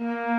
Mm-hmm.